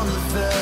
from the very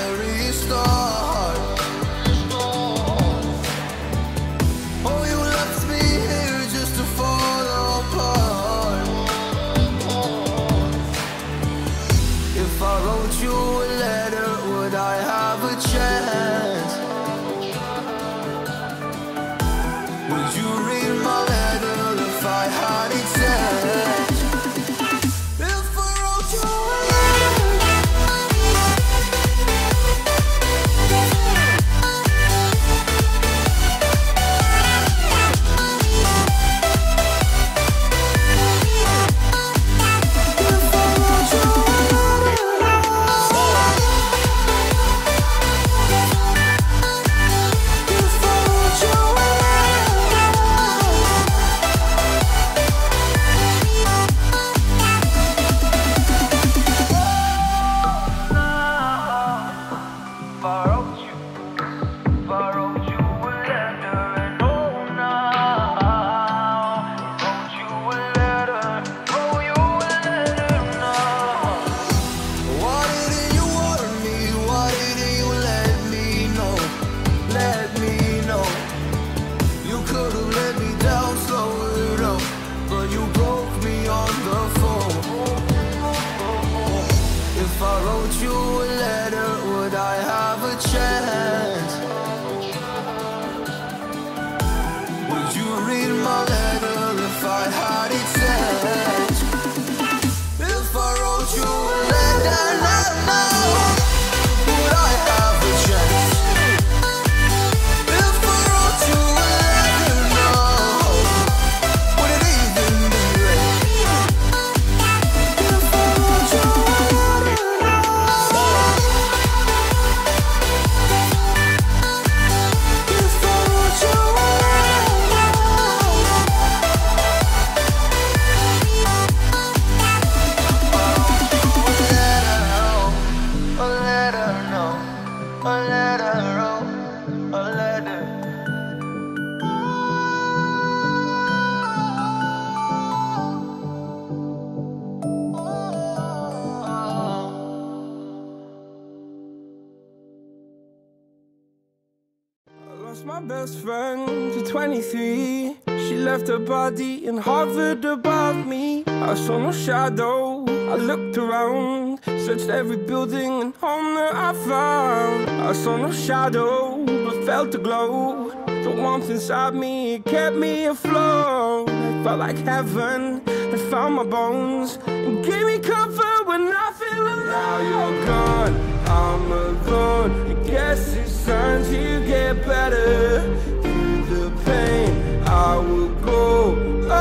my best friend to 23. She left her body and hovered above me. I saw no shadow. I looked around, searched every building and home that I found. I saw no shadow, but felt a glow. The warmth inside me kept me afloat. It felt like heaven had found my bones and gave me comfort when I. Now you're gone, I'm alone. I guess it's time to get better. Through the pain, I will go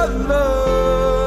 alone.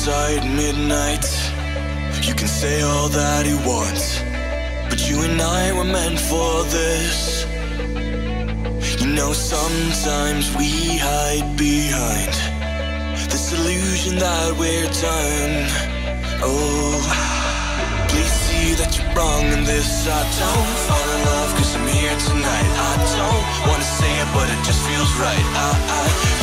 Inside midnight. You can say all that you want, but you and I were meant for this. You know, sometimes we hide behind this illusion that we're done. Oh, please see that you're wrong in this. I don't fall in love cause I'm here tonight. I don't wanna say it, but it just feels right. I